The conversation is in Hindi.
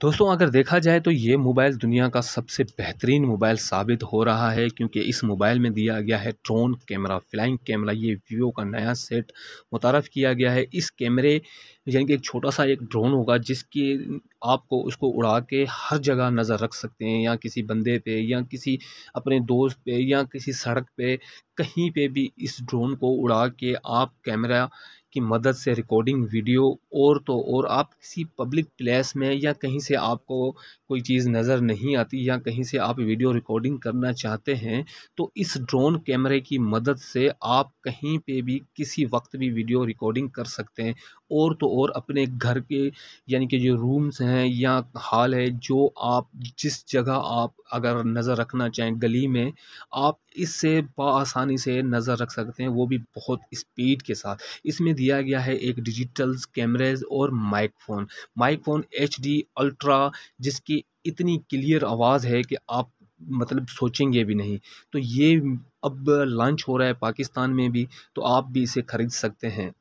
दोस्तों, अगर देखा जाए तो ये मोबाइल दुनिया का सबसे बेहतरीन मोबाइल साबित हो रहा है, क्योंकि इस मोबाइल में दिया गया है ड्रोन कैमरा, फ्लाइंग कैमरा, ये वीवो का नया सेट मुतारफ़ किया गया है। इस कैमरे, यानी कि एक छोटा सा एक ड्रोन होगा, जिसकी आपको उसको उड़ा के हर जगह नज़र रख सकते हैं, या किसी बंदे पे, या किसी अपने दोस्त पे, या किसी सड़क पे कहीं पे भी इस ड्रोन को उड़ा के आप कैमरा की मदद से रिकॉर्डिंग वीडियो और तो और आप किसी पब्लिक प्लेस में या कहीं से आपको कोई चीज़ नज़र नहीं आती या कहीं से आप वीडियो रिकॉर्डिंग करना चाहते हैं तो इस ड्रोन कैमरे की मदद से आप कहीं पे भी किसी वक्त भी वीडियो रिकॉर्डिंग कर सकते हैं। और तो और अपने घर के, यानी कि जो रूम्स हैं या हाल है, जो आप, जिस जगह आप अगर नज़र रखना चाहें गली में, आप इससे बआसानी से नज़र रख सकते हैं, वो भी बहुत स्पीड के साथ। इसमें दिया गया है एक डिजिटल कैमरेज और microphone microphone H ultra, जिसकी इतनी क्लियर आवाज़ है कि आप मतलब सोचेंगे भी नहीं। तो ये अब लॉन्च हो रहा है पाकिस्तान में भी तो आप भी इसे ख़रीद सकते हैं।